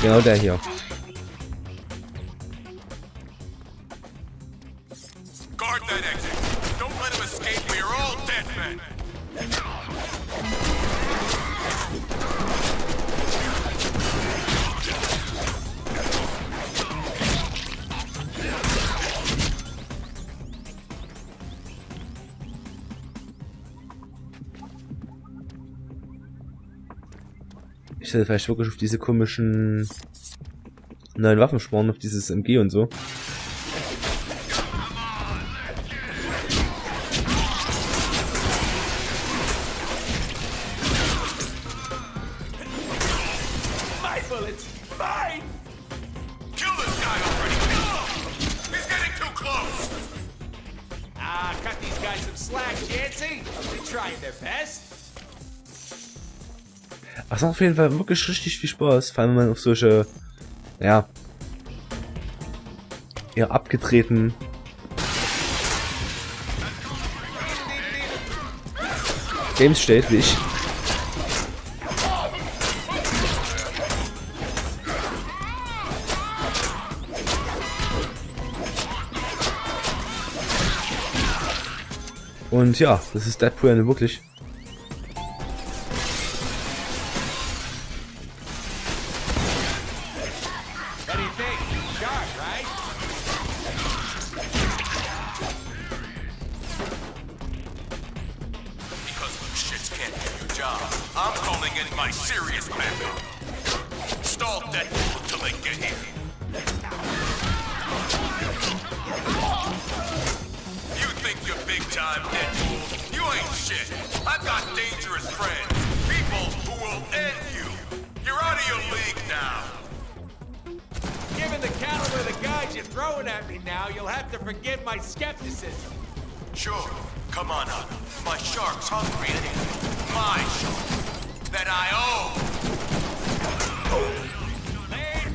现在我在学。Ich hätte vielleicht wirklich auf diese komischen neuen Waffen sparen, auf dieses MG und so. Es macht auf jeden Fall wirklich richtig viel Spaß, vor allem wenn man auf solche, ja, eher abgetreten Games steht, wie ich. Und ja, das ist Deadpool wirklich I've got dangerous friends. People who will end you. You're out of your league now. Given the caliber of the guys you're throwing at me now, you'll have to forgive my skepticism. Sure, come on up. My shark's hungry anyway. My shark. That I own. There.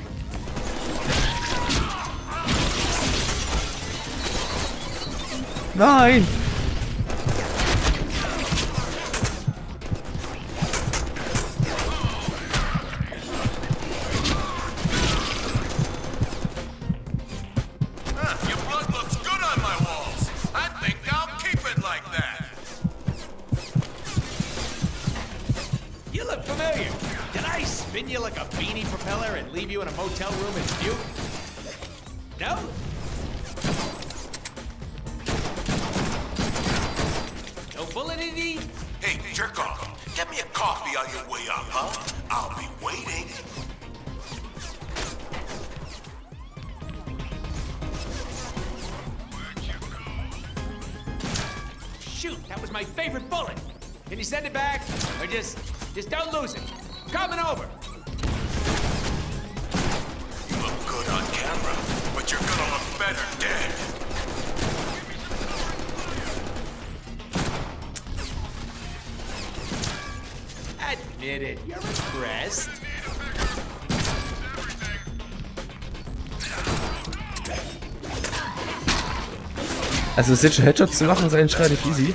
Nein! Jerk off. Get me a coffee on your way up, huh? I'll be waiting. Shoot, that was my favorite bullet. Can you send it back? Or just, just don't lose it. Coming over. You look good on camera, but you're gonna look better dead. Admit it, you're impressed. Also Sitch Headshots zu machen ist eigentlich relativ easy.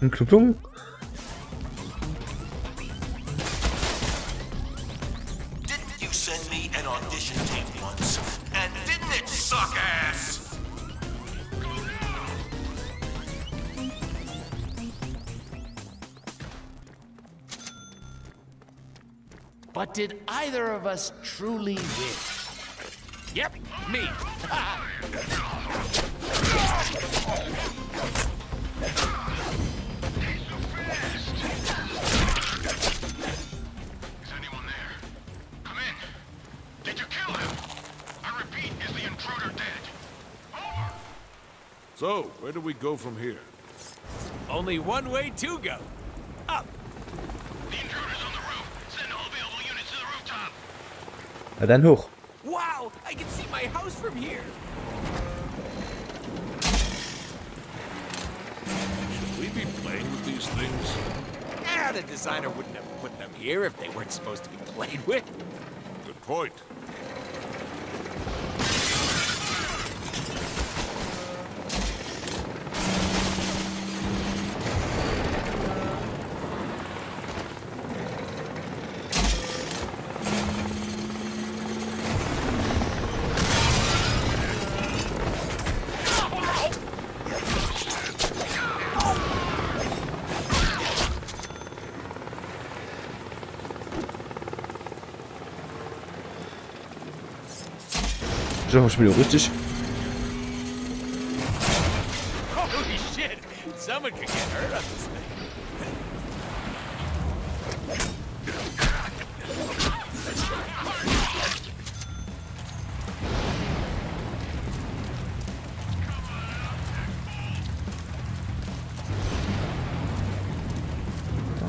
Hm, ass? But did either of us truly win? Yep, me. So, where do we go from here? Only one way to go. Up. The intruder's on the roof. Send all available units to the rooftop. Na dann hoch. Wow, I can see my house from here. Should we be playing with these things? Ah, the designer wouldn't have put them here if they weren't supposed to be played with. Good point. Hurt on this thing.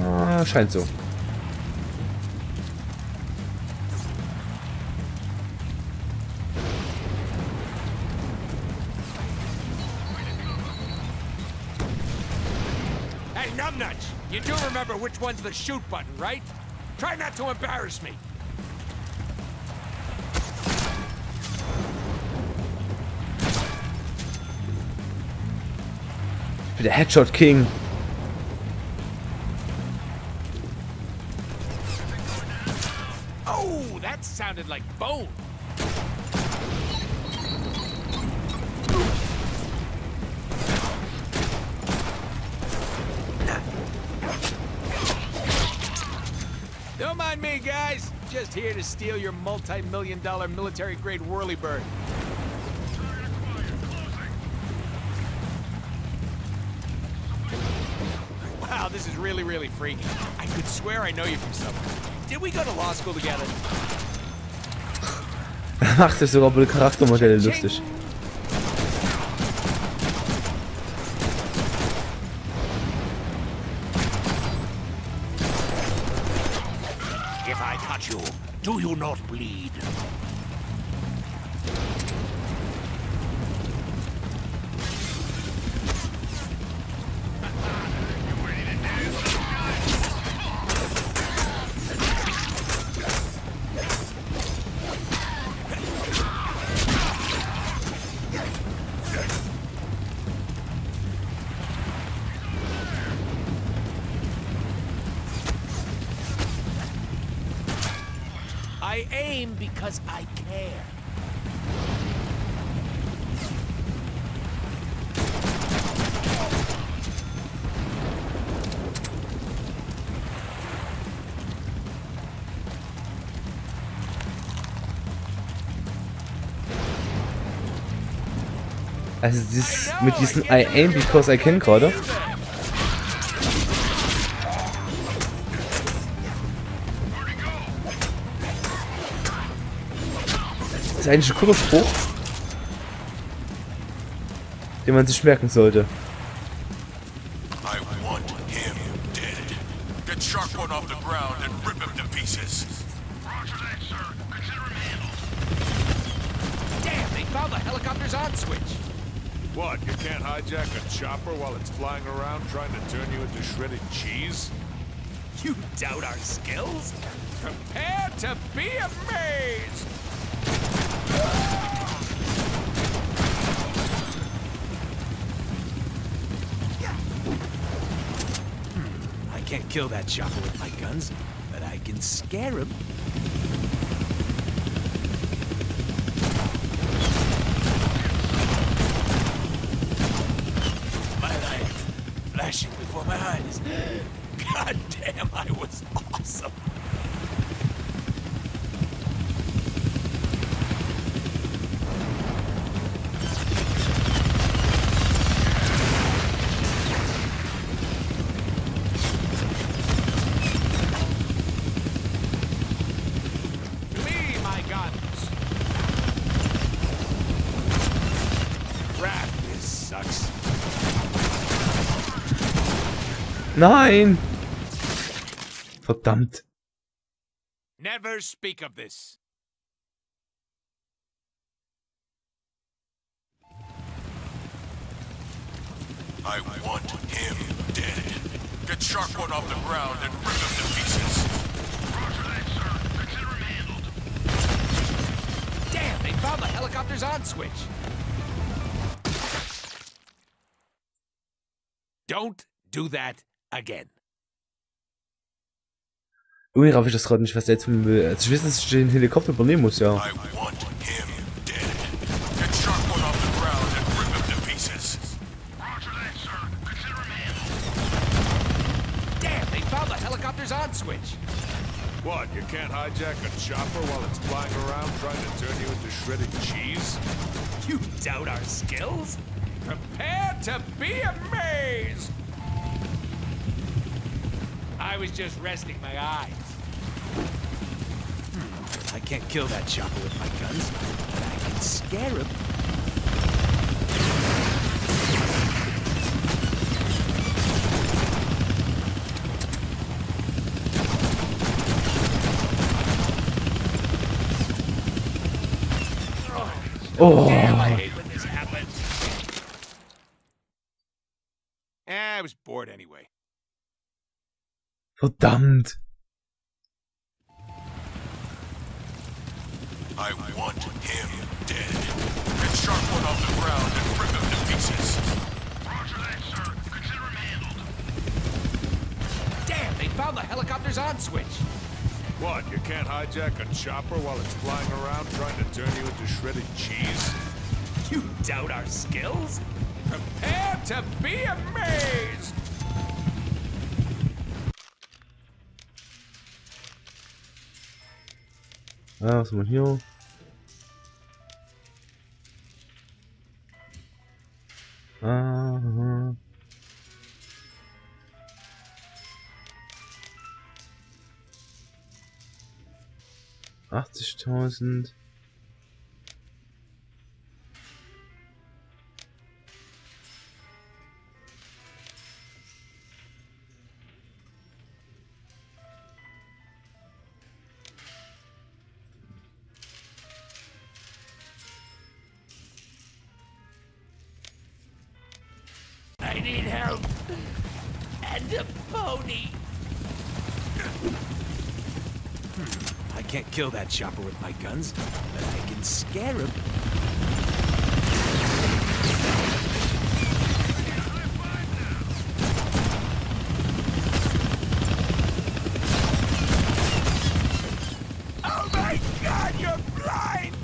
Ah, scheint so. You do remember which one's the shoot button, right? Try not to embarrass me. Ich bin der Headshot King. Oh, that sounded like bone. Don't mind me, guys. Just here to steal your multi-million dollar military-grade whirlybird. Wow, this is really, really freaky. I could swear I know you from somewhere. Did we go to law school together? Macht sich sogar wohl Charaktermodelle lustig. You, do you not bleed? I aim because I care. Also dieses, mit diesem I aim because I can gerade. Ist eigentlich ein cooler Spruch, den man sich merken sollte. I want him dead. Get Shark One off the ground and rip him to pieces. Roger that, sir. Consider him handled. Damn, they found the helicopter's on switch. What, you can't hijack a chopper while it's flying around trying to turn you into shredded cheese? You doubt our skills? Prepare to be amazed! Hmm, I can't kill that chopper with my guns, but I can scare him. My life flashing before my eyes. God damn, I was awesome. Nein! Verdammt. Never speak of this. I want him dead. Get Shark One off the ground and rip him to pieces. Roger that, sir. Consider him handled. Damn, they found the helicopter's on switch. Don't do that again. Irgendwie raff ich das gerade nicht, was der jetzt von mir will. Also ich weiß, dass ich den Helikopter übernehmen muss, ja. I want him dead. Get Shark the ground and rip him to pieces. Roger that, sir. Consider him handled. They found the helicopter's on switch. What, you can't hijack a chopper while it's flying around trying to turn you into shredded cheese? You doubt our skills? Prepare to be amazed! I was just resting my eyes. Hmm, I can't kill that chopper with my guns, but I can scare him. Oh, Damn, I hate when this happens. Eh, I was bored anyway. Verdammt. I want him dead. Get Shark One off the ground and rip him to pieces. Roger that, sir. Consider him handled. Damn, they found the helicopter's on switch. What, you can't hijack a chopper while it's flying around trying to turn you into shredded cheese? You doubt our skills? Prepare to be amazed! Ah, was haben wir hier? Ah, Achtzigtausend. Can't kill that chopper with my guns, but I can scare him. Oh my god, you're blind!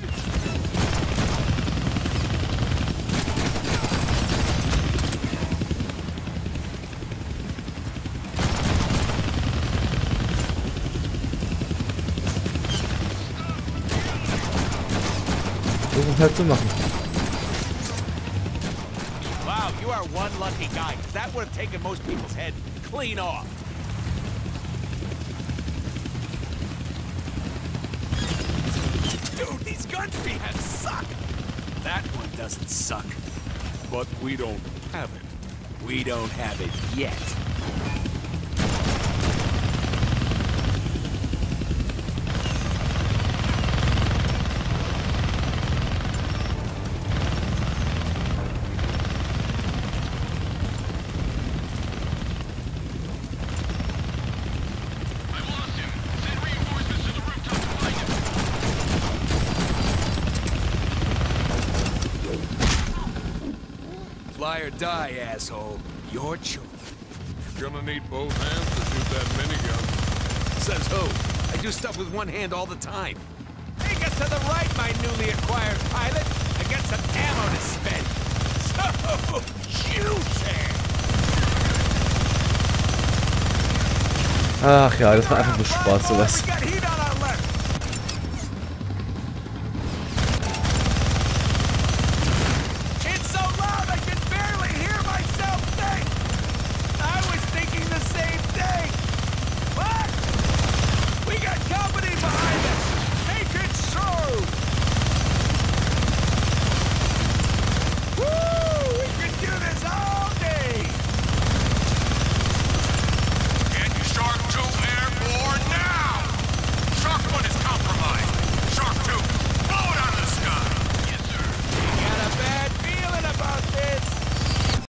Versuch halt zu machen. Wow, you are one lucky guy. 'cause That would have taken most people's head clean off. Dude, these guns we have suck. That one doesn't suck. But we don't have it. We don't have it yet. Die, asshole. Your choice. Gonna need both hands to shoot that minigun. Says who? I do stuff with one hand all the time. Take us to the right, my newly acquired pilot. I got some ammo to spend. So juicy! Ach ja, das war einfach nur Spaß, sowas. We got